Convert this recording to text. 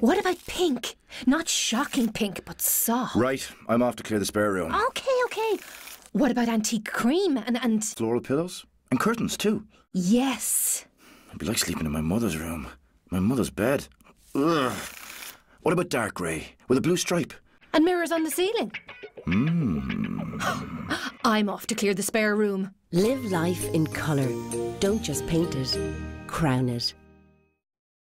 What about pink? Not shocking pink, but soft. Right, I'm off to clear the spare room. Okay, okay. What about antique cream and and Floral pillows? And curtains, too. yes. I'd be like sleeping in my mother's room. My mother's bed. Ugh. What about dark grey with a blue stripe? And mirrors on the ceiling. Mmm. I'm off to clear the spare room. Live life in colour. Don't just paint it, crown it.